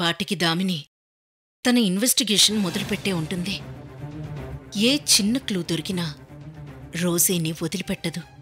పాటికి దామిని. తన ఇన్వెస్టిగేషన్ మొదలుపెట్టే ఉంటుంది. ఏ చిన్న క్లూ దొరికినా రోజేని వదిలిపెట్టదు.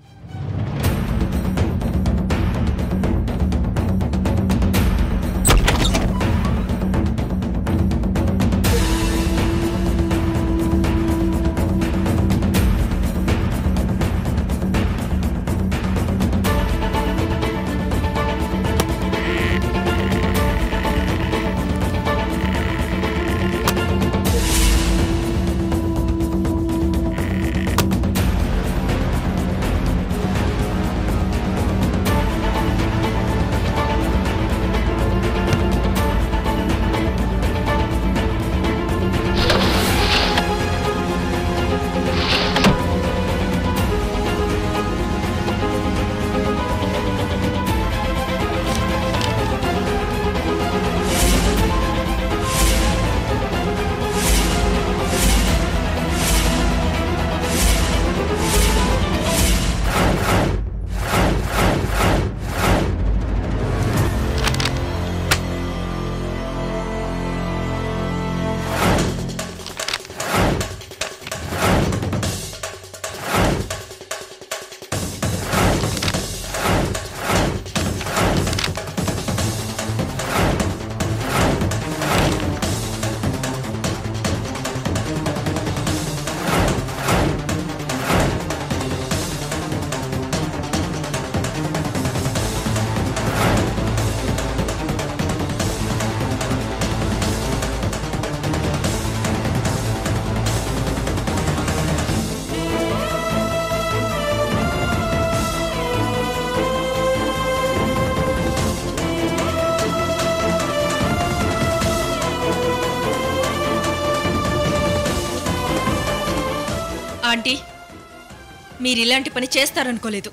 మీరిలాంటి పని చేస్తారనుకోలేదు.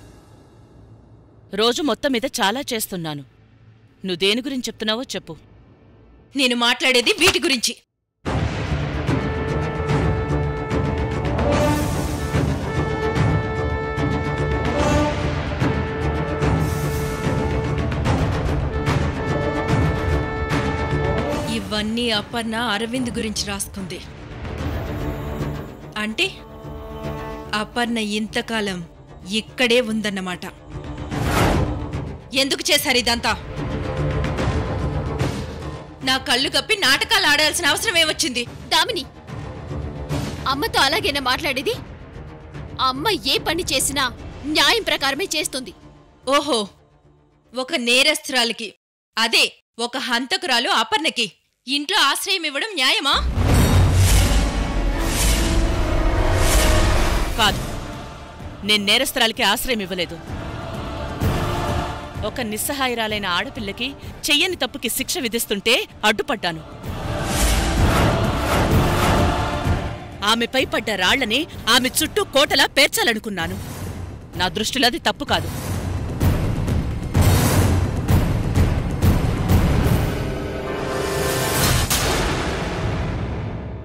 రోజు మొత్తం మీద చాలా చేస్తున్నాను. నువ్వు దేని గురించి చెప్తున్నావో చెప్పు. నేను మాట్లాడేది వీటి గురించి. ఇవన్నీ అపర్ణ అరవింద్ గురించి రాసుకుంది. అంటే అపర్ణ ఇంతకాలం ఇక్కడే ఉందన్నమాట. ఎందుకు చేశారు ఇదంతా? నా కళ్ళు కప్పి నాటకాలు ఆడాల్సిన అవసరం ఏమొచ్చింది? దామిని అమ్మతో అలాగేనా మాట్లాడేది? అమ్మ ఏ పని చేసినా న్యాయం ప్రకారమే చేస్తుంది. ఓహో ఒక నేరస్తురాలికి. అదే ఒక హంతకురాలు అపర్ణకి. ఇంట్లో ఆశ్రయం ఇవ్వడం న్యాయమా? కాదు. నేను నేరస్తురాలికి ఆశ్రయం ఇవ్వలేదు. ఒక నిస్సహాయరాలైన ఆడపిల్లకి చెయ్యని తప్పుకి శిక్ష విధిస్తుంటే అడ్డుపడ్డాను. ఆమెపై పడ్డ రాళ్ళని ఆమె చుట్టూ కోటలా పేర్చాలనుకున్నాను. నా దృష్టిలో అది తప్పు కాదు.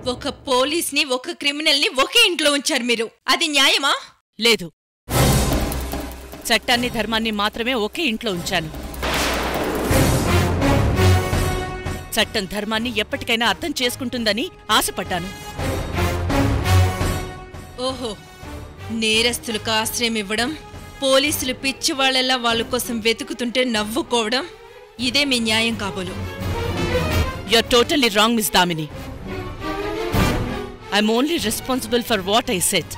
ఒక పోలీస్ని ఒక క్రిమినల్ని ఒకే ఇంట్లో ఉంచారు మీరు. అది న్యాయమా? లేదు. చట్టాన్ని ధర్మాన్ని మాత్రమే ఒకే ఇంట్లో ఉంచాను. చట్టం ధర్మాన్ని ఎప్పటికైనా అర్థం చేసుకుంటుందని ఆశపడ్డాను. ఓహో నేరస్తులకు ఆశ్రయం ఇవ్వడం పోలీసులు పిచ్చివాళ్ళలా వాళ్ళ కోసం వెతుకుతుంటే నవ్వుకోవడం ఇదే మీ న్యాయం కాబోలు. You're totally wrong, Miss Damini. I'm only responsible for what I said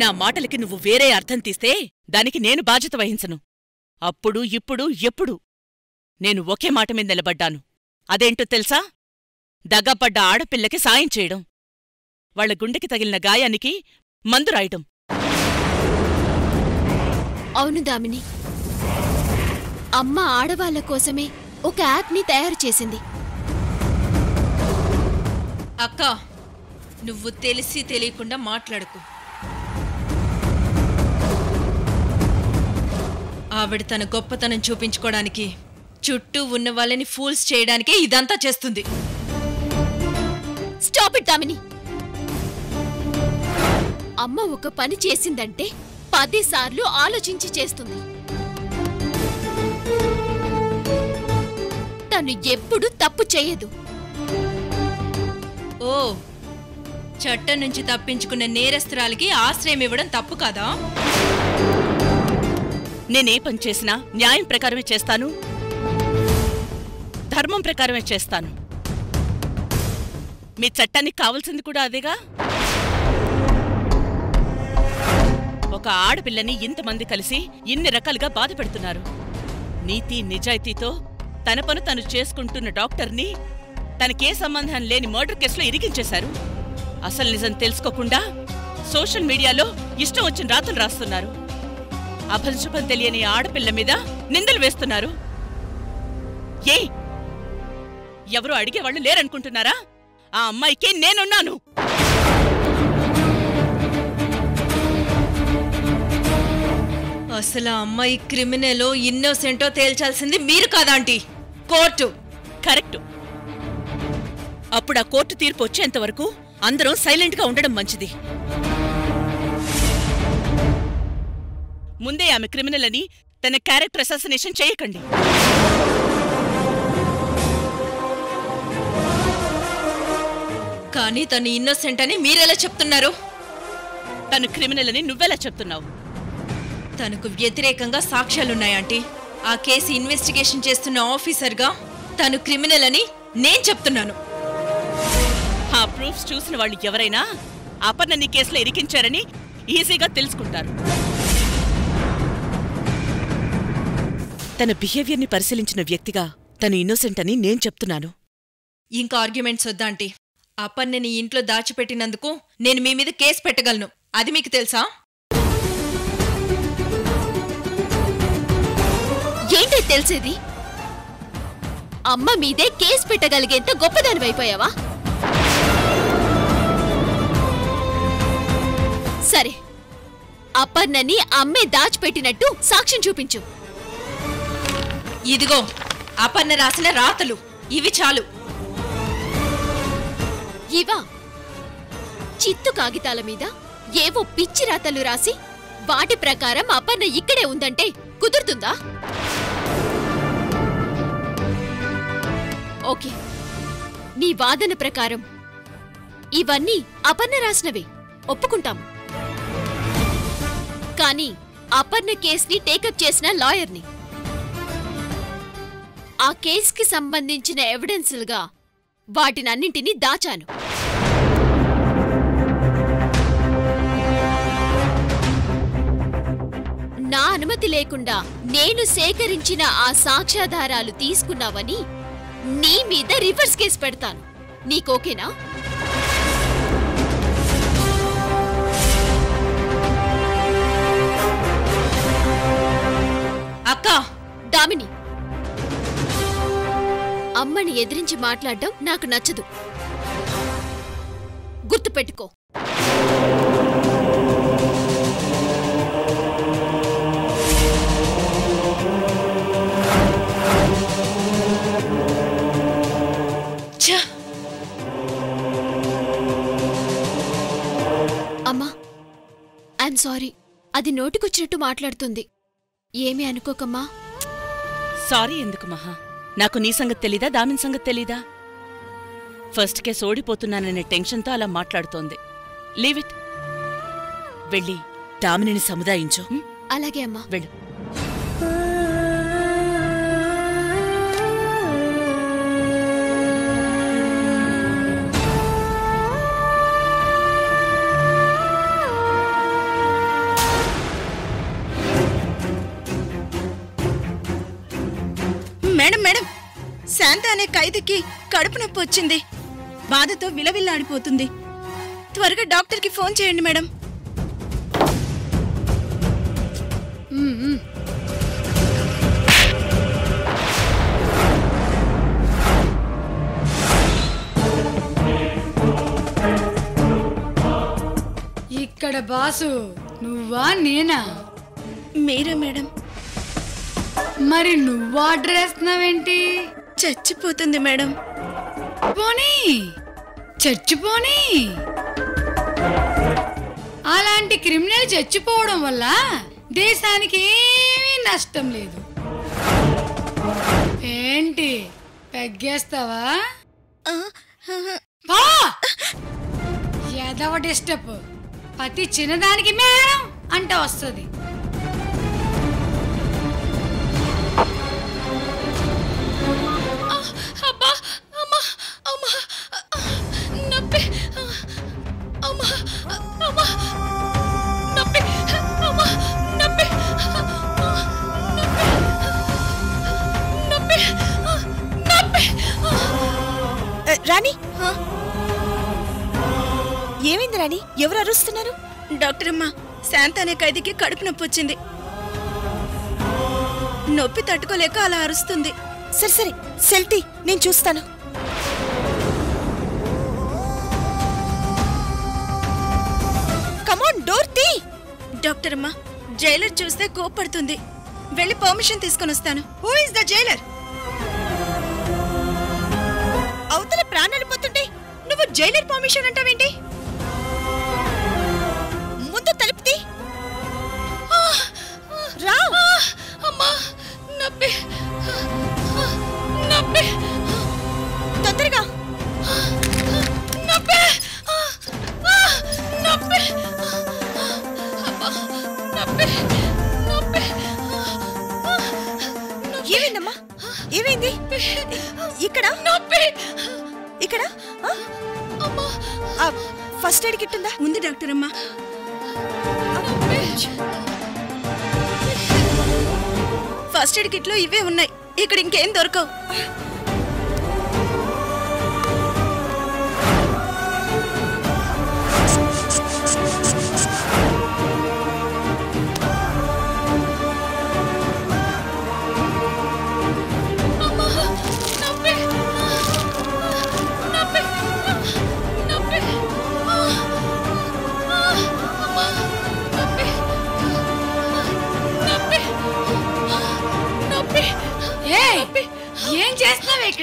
నా మాటలకి నువ్వు వేరే అర్థం తీస్తే దానికి నేను బాధ్యత వహించను. అప్పుడు ఇప్పుడు ఎప్పుడు? నేను ఒకే మాట మీద నిలబడ్డాను. అదేంటో తెలుసా? దగ్గపడ్డ ఆడపిల్లకి సాయం చేయడం. వాళ్ళ గుండెకి తగిలిన గాయానికి మందు రాయటం అవును దామిని. అమ్మ ఆడవాళ్ళ కోసమే ఒక యాప్ని తయారు చేసింది. అక్క నువ్వు తెలిసి తెలియకుండా మాట్లాడుకు. ఆవిడ తన గొప్పతనం చూపించుకోవడానికి చుట్టూ ఉన్న వాళ్ళని ఫూల్స్ చేయడానికే ఇదంతా చేస్తుంది. Stop it Damini. అమ్మ ఒక పని చేసిందంటే పదిసార్లు ఆలోచించి చేస్తుంది. తను ఎప్పుడు తప్పు చేయదు. ఓ చట్టం నుంచి తప్పించుకున్న నేరస్తురాలకి ఆశ్రయం ఇవ్వడం తప్పు కాదా? నేనే పని చేసినా న్యాయం ప్రకారమే చేస్తాను. ధర్మం ప్రకారమే చేస్తాను. మీ చట్టానికి కావాల్సింది కూడా అదేగా? ఒక ఆడపిల్లని ఇంతమంది కలిసి ఇన్ని రకాలుగా బాధ పెడుతున్నారు. నీతి నిజాయితీతో తన పను తను చేసుకుంటున్న డాక్టర్ని తనకే సంబంధం లేని మర్డర్ కేసులో ఇరికించేశారు. అసలు నిజం తెలుసుకోకుండా సోషల్ మీడియాలో ఇష్టం వచ్చిన రాతలు రాస్తున్నారు. అభంశుభం తెలియని ఆడపిల్ల మీద నిందలు వేస్తున్నారు. ఏ? ఎవరు అడిగేవాళ్ళు లేరనుకుంటున్నారా? ఆ అమ్మాయికి నేనున్నాను. అసలు ఆ అమ్మాయి క్రిమినలో ఇన్నోసెంటో తేల్చాల్సింది మీరు కాదా ఆంటీ? కోర్టు. కరెక్ట్. అప్పుడు ఆ కోర్టు తీర్పు వచ్చేంత వరకు అందరం సైలెంట్గా ఉండడం మంచిది. ముందే ఆమె క్రిమినల్ అని తన క్యారెక్టర్ అసాసినేషన్ చేయకండి. కానీ తను ఇన్నోసెంట్ అని మీరెలా చెప్తున్నారు? తను క్రిమినల్ అని నువ్వెలా చెప్తున్నావు? తనకు వ్యతిరేకంగా సాక్ష్యాలున్నాయి ఆంటీ? ఆ కేసు ఇన్వెస్టిగేషన్ చేస్తున్న ఆఫీసర్గా తను క్రిమినల్ అని నేను చెప్తున్నాను. ఆ ప్రూఫ్స్ చూసిన వాళ్ళు ఎవరైనా అపర్ణని కేసులో ఇరికించారని ఈజీగా తెలుసుకుంటారు. తన బిహేవియర్ని పరిశీలించిన వ్యక్తిగా తను ఇన్నోసెంట్ అని నేను చెప్తున్నాను. ఇంకా ఆర్గ్యుమెంట్స్ వద్దా ఆంటీ? అపర్ణని ఇంట్లో దాచిపెట్టినందుకు నేను మీ మీద కేసు పెట్టగలను. అది మీకు తెలుసా? ఏంటి తెలిసేది? అమ్మ మీదే కేసు పెట్టగలిగేంత గొప్పదానివైపోయావా సరే. అపర్ణని అమ్మే దాచిపెట్టినట్టు సాక్ష్యం చూపించు. ఇదిగో అపర్ణ రాసిన రాతలు. ఇవి చాలు. ఇవా. చిత్తు కాగితాల మీద ఏవో పిచ్చి రాతలు రాసి వాటి ప్రకారం అపర్ణ ఇక్కడే ఉందంటే కుదురుతుందా? ఓకే. నీ వాదన ప్రకారం ఇవన్నీ అపర్ణ రాసినవే. ఒప్పుకుంటాం. కానీ అపర్ణ కేస్ని టేకప్ చేసిన లాయర్ని. ఆ కేసుకి సంబంధించిన ఎవిడెన్సులుగా వాటినన్నింటినీ దాచాను. నా అనుమతి లేకుండా నేను సేకరించిన ఆ సాక్ష్యాధారాలు తీసుకున్నావని నీ మీద రివర్స్ కేసు పెడతాను. నీకోకేనా? దామిని అమ్మని ఎదిరించి మాట్లాడడం నాకు నచ్చదు. గుర్తుపెట్టుకో. అమ్మా ఐఎమ్ సారీ. అది నోటికొచ్చినట్టు మాట్లాడుతుంది. ఏమీ అనుకోకమ్మా. సారీ ఎందుకు మహా? నాకు నీ సంగతి తెలీదా? దామిన్ సంగతి తెలీదా? ఫస్ట్ కేసు ఓడిపోతున్నాననే టెన్షన్తో అలా మాట్లాడుతోంది. Leave it. వెళ్ళి దామినిని సముదాయించు? అలాగే అమ్మా. వెళ్ళు. ఖైదీకి కడుపు నొప్పి వచ్చింది. బాధతో విలవిల్లాడిపోతుంది. త్వరగా డాక్టర్కి ఫోన్ చేయండి మేడం. ఇక్కడ బాసు నువ్వా నేనా? మీరే మేడం? మరి నువ్వు ఆర్డర్ వేస్తున్నావేంటి చచ్చిపోతుంది మేడం. పోనీ. చచ్చిపోని. అలాంటి క్రిమినల్ చచ్చిపోవడం వల్ల దేశానికి ఏమీ నష్టం లేదు. ఏంటి? పెగ్గేస్తావా ఎదవ డిస్టర్బ్. ప్రతి చిన్నదానికి మేడం అంట వస్తుంది. డాక్టర్ అమ్మా శాంత అనే ఖైదీకి కడుపు నొప్పి వచ్చింది. నొప్పి తట్టుకోలేక అలా అరుస్తుంది. సరే సరే. సెల్తి నేను చూస్తాను. కమాన్ డోర్ తీ డాక్టర్ అమ్మా జైలర్ చూస్తే కోప్పడుతుంది. వెళ్ళి పర్మిషన్ తీసుకొని వస్తాను. హూ ఇస్ ద జైలర్ అవతల ప్రాణాలు పోతుంటే నువ్వు జైలర్ పర్మిషన్ అంటావేంటి? అమ్మా నొప్పి నొప్పి తొందరగా. నొప్పి నొప్పి అబ్బా నొప్పి నొప్పి ఏమైందమ్మా? ఏమైంది? ఇక్కడ? నొప్పి ఇక్కడ? ఫస్ట్ ఎయిడ్ కిట్ ఉందా? ఉంది డాక్టర్ అమ్మా. ఫస్ట్ ఎయిడ్ కిట్లో ఇవే ఉన్నాయి. ఇక్కడ ఇంకేం దొరకవు.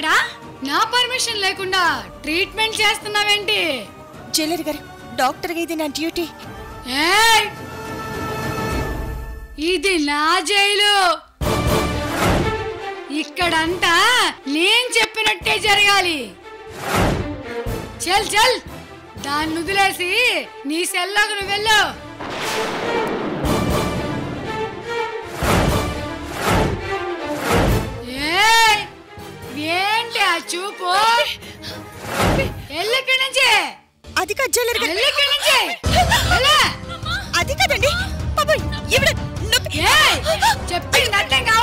ఇక్కడ నా పర్మిషన్ లేకుండా ట్రీట్మెంట్ చేస్తున్నావేంటి? జైలర్ గారు డాక్టర్ ఇది నా డ్యూటీ. ఇది నా జైలు. ఇక్కడంతా నేను చెప్పినట్టే జరగాలి. చల్ చల్! దాన్ని వదిలేసి నీ సెల్లోకి నువ్వు వెళ్ళు. ఏంటి ఆ చూపు. ఇక్కడి నుంచి. అది కాదు గారు. నుంచి. వెళ్ళు. అది కాదండి. బాబోయ్ ఈవిడ నొప్పి. చెప్పింది అర్థం గారు.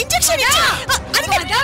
ఇంజెక్షన్ అది కాదు.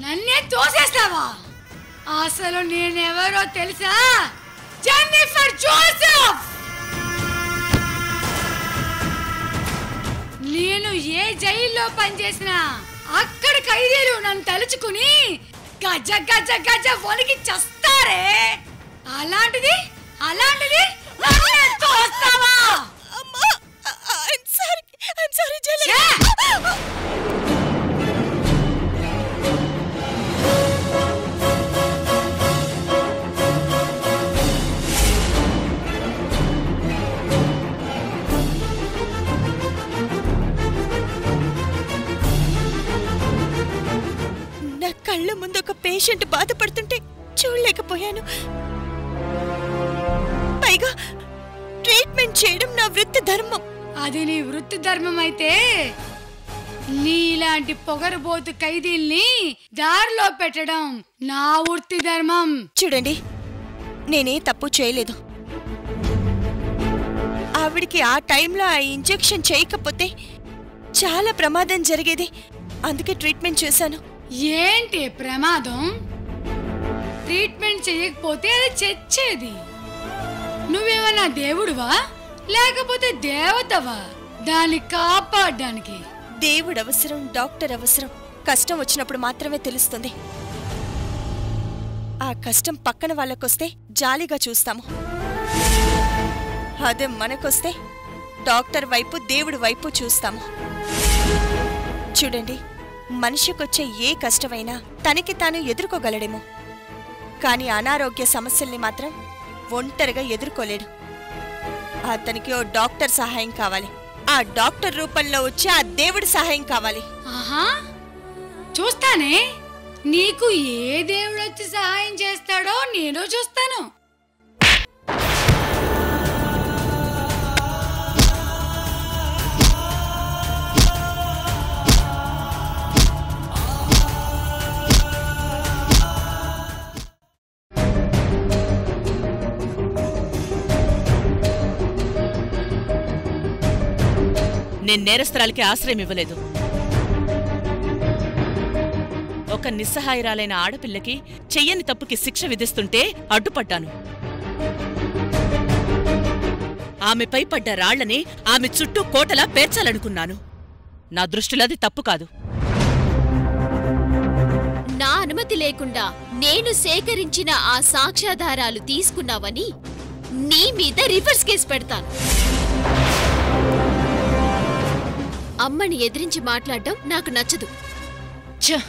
నన్నే తోసేస్తావా? అసలు నేనెవరో తెలుసా? జెన్నిఫర్ జోసెఫ్ నేను ఏ జైల్లో పనిచేసినా అక్కడ ఖైదీలు నన్ను తలుచుకుని గజ గజ గజ వణికి చస్తారే? అలాంటిది అలాంటిది తోస్తావా? కళ్ళ ముందు ఒక పేషెంట్ బాధపడుతుంటే చూడలేకపోయాను. పైగా ట్రీట్మెంట్ చేయడం నా వృత్తి ధర్మం. అది నీ వృత్తి ధర్మం అయితే నీలాంటి పొగరుబోతు ఖైదీల్ని దారిలో పెట్టడం నా వృత్తి ధర్మం. చూడండి నేనే తప్పు చేయలేదు. ఆవిడ ఆవిడికి ఆ టైంలో ఆ ఇంజెక్షన్ చేయకపోతే చాలా ప్రమాదం జరిగేది. అందుకే ట్రీట్మెంట్ చేశాను. ఏంటి ప్రమాదం? ట్రీట్మెంట్ చేయకపోతే అది చచ్చేది. నువ్వేమన్నా దేవుడువా? లేకపోతే దేవతవా? దాన్ని కాపాడడానికి. దేవుడు అవసరం డాక్టర్ అవసరం. కష్టం వచ్చినప్పుడు మాత్రమే తెలుస్తుంది. ఆ కష్టం పక్కన వాళ్ళకొస్తే జాలిగా చూస్తాము. అదే మనకొస్తే డాక్టర్ వైపు దేవుడి వైపు చూస్తాము. చూడండి మనిషికొచ్చే ఏ కష్టమైనా తనకి తాను ఎదుర్కోగలడేమో. కానీ అనారోగ్య సమస్యల్ని మాత్రం ఒంటరిగా ఎదుర్కోలేడు. అతనికి ఓ డాక్టర్ సహాయం కావాలి. ఆ డాక్టర్ రూపంలో వచ్చి ఆ దేవుడి సహాయం కావాలి. ఆహా! చూస్తానే. నీకు ఏ దేవుడు వచ్చి సహాయం చేస్తాడో నేను చూస్తాను. నేను నేరస్తురాలికి ఆశ్రయం ఇవ్వలేదు. ఒక నిస్సహాయరాలైన ఆడపిల్లకి చెయ్యని తప్పుకి శిక్ష విధిస్తుంటే అడ్డుపడ్డాను. ఆమెపై పడ్డ రాళ్ళని ఆమె చుట్టూ కోటలా పేర్చాలనుకున్నాను. నా దృష్టిలో అది తప్పు కాదు. నా అనుమతి లేకుండా నేను సేకరించిన ఆ సాక్ష్యాధారాలు తీసుకున్నావని నీ మీద రివర్స్ కేసు పెడతాను. అమ్మని ఎదిరించి మాట్లాడడం నాకు నచ్చదు. ఛ!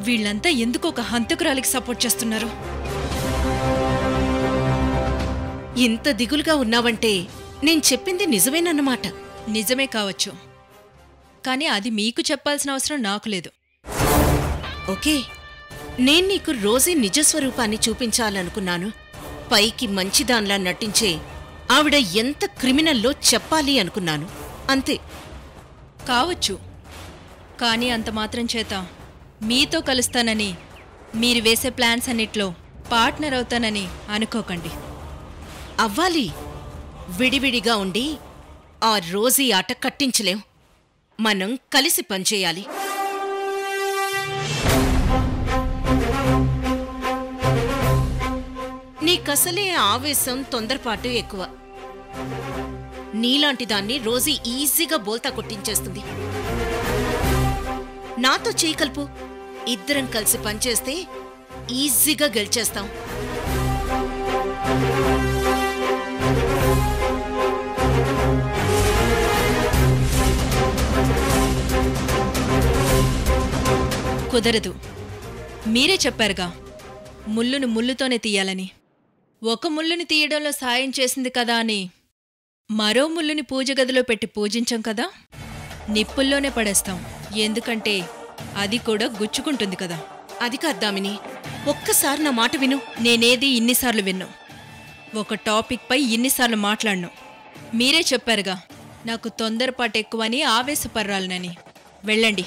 వీళ్ళంతా ఎందుకు ఒక హంతకురాలికి సపోర్ట్ చేస్తున్నారు? ఇంత దిగులుగా ఉన్నావంటే నేను చెప్పింది నిజమేనన్నమాట. నిజమే కావచ్చు. కానీ అది మీకు చెప్పాల్సిన అవసరం నాకు లేదు. ఓకే. నేను నీకు రోజీ నిజస్వరూపాన్ని చూపించాలనుకున్నాను. పైకి మంచిదాన్లా నటించే ఆవిడ ఎంత క్రిమినల్లో చెప్పాలి అనుకున్నాను. అంతే. కావచ్చు. కానీ అంత మాత్రం చేత మీతో కలుస్తానని మీరు వేసే ప్లాన్స్ అన్నిట్లో పార్ట్నర్ అవుతానని అనుకోకండి. అవ్వాలి. విడివిడిగా ఉండి ఆ రోజీ ఆట కట్టించలేం. మనం కలిసి పనిచేయాలి. నీకసలే ఆవేశం తొందరపాటు ఎక్కువ. నీలాంటి దాన్ని రోజీ ఈజీగా బోల్తా కొట్టించేస్తుంది. నాతో చేయి ఇద్దరం కలిసి పనిచేస్తే ఈజీగా గెలిచేస్తాం. కుదరదు. మీరే చెప్పారుగా ముళ్ళును ముళ్ళుతోనే తీయాలని. ఒక ముళ్ళుని తీయడంలో సాయం చేసింది కదా అని. మరో ముళ్ళుని పూజ గదిలో పెట్టి పూజించాం కదా? నిప్పుల్లోనే పడేస్తాం. ఎందుకంటే అది కూడా గుచ్చుకుంటుంది కదా. అది కాద్దామిని ఒక్కసారి నా మాట విను. నేనేది ఇన్నిసార్లు విన్ను. ఒక టాపిక్పై ఇన్నిసార్లు మాట్లాడను. మీరే చెప్పారుగా నాకు తొందరపాటు ఎక్కువని ఆవేశపర్రాలనని. వెళ్ళండి.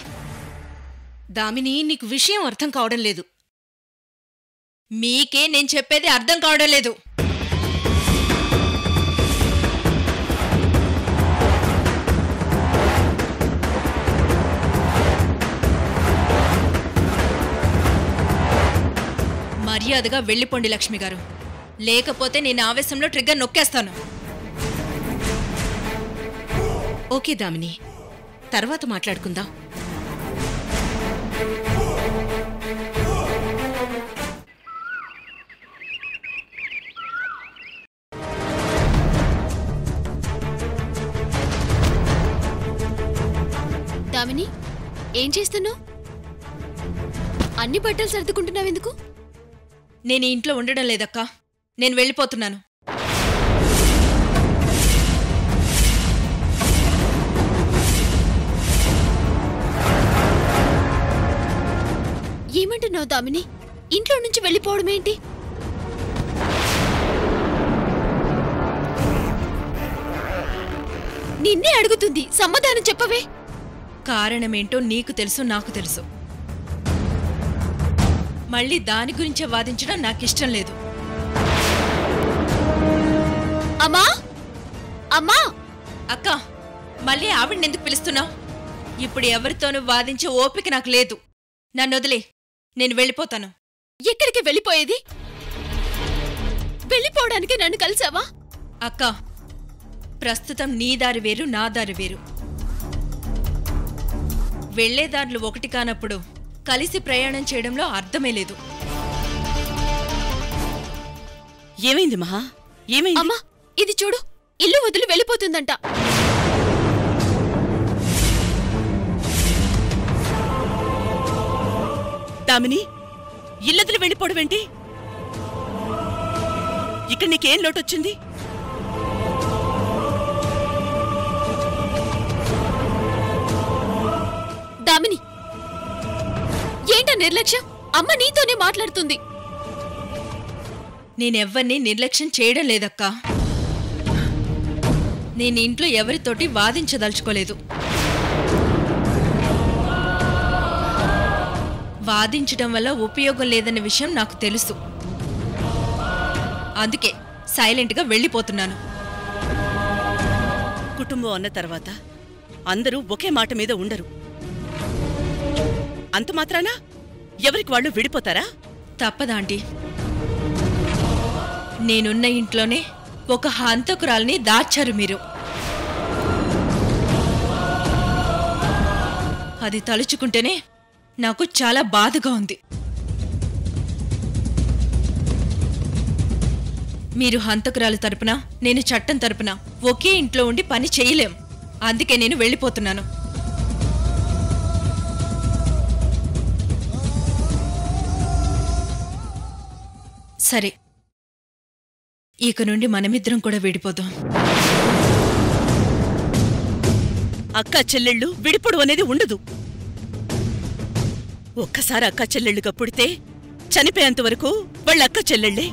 దామిని నీకు విషయం అర్థం కావడం లేదు. మీకే నేను చెప్పేది అర్థం కావడం లేదు. మర్యాదగా వెళ్ళిపోండి లక్ష్మి గారు. లేకపోతే నేను ఆవేశంలో ట్రిగ్గర్ నొక్కేస్తాను. ఓకే దామిని. తర్వాత మాట్లాడుకుందాం. దామిని ఏం చేస్తున్నావు? అన్ని బట్టలు సర్దుకుంటున్నావెందుకు? నేను ఇంట్లో ఉండడం లేదక్కా. నేను వెళ్ళిపోతున్నాను. ఏమంటున్నావు దామిని? ఇంట్లో నుంచి వెళ్ళిపోవడం ఏంటి? నిన్నే అడుగుతుంది సమాధానం చెప్పవే. కారణమేంటో నీకు తెలుసు నాకు తెలుసు. మళ్ళీ దాని గురించే వాదించడం నాకిష్టం లేదు. అమ్మా! అమ్మా! అక్క మళ్ళీ ఆవిడ్ని ఎందుకు పిలుస్తున్నావు? ఇప్పుడు ఎవరితోనూ వాదించే ఓపిక నాకు లేదు. నన్ను వదిలే నేను వెళ్ళిపోతాను. ఎక్కడికి వెళ్ళిపోయేది? వెళ్ళిపోవడానికి నన్ను కలిసావా? అక్క ప్రస్తుతం నీ దారి వేరు నా దారి వేరు. వెళ్ళేదారులు ఒకటి కానప్పుడు కలిసి ప్రయాణం చేయడంలో అర్థమే లేదు. ఏమైంది మహా? ఏమైంది? అమ్మా ఇది చూడు ఇల్లు వదిలి వెళ్ళిపోతుందంట. దామిని ఇల్లదులు వెళ్ళిపోవడమేంటి ఇక్కడ నీకేం లోటొచ్చింది? ఏంటా నిర్లక్ష్యం? అమ్మ నీతోనే మాట్లాడుతుంది. నేనెవ్వరినీ నిర్లక్ష్యం చేయడం లేదక్కా. నేను ఇంట్లో ఎవరితోటి వాదించదలుచుకోలేదు. వాదించడం వల్ల ఉపయోగం లేదన్న విషయం నాకు తెలుసు. అందుకే సైలెంట్గా వెళ్ళిపోతున్నాను. కుటుంబం అన్న తర్వాత అందరూ ఒకే మాట మీద ఉండరు. అంత మాత్రానా? ఎవరికి వాళ్ళు విడిపోతారా? తప్పదాంటీ నేనున్న ఇంట్లోనే ఒక హంతకురాల్ని దాచారు మీరు. అది తలుచుకుంటేనే నాకు చాలా బాధగా ఉంది. మీరు హంతకురాలు తరపున నేను చట్టం తరపున ఒకే ఇంట్లో ఉండి పని చేయలేం. అందుకే నేను వెళ్ళిపోతున్నాను. సరే. ఇక నుండి మనమిద్దరం కూడా విడిపోదాం. అక్క చెల్లెళ్ళు విడిపోడు అనేది ఉండదు. ఒక్కసారి అక్క చెల్లెళ్ళుగా పుడితే చనిపోయేంత వరకు వాళ్ళ అక్క చెల్లెళ్ళే.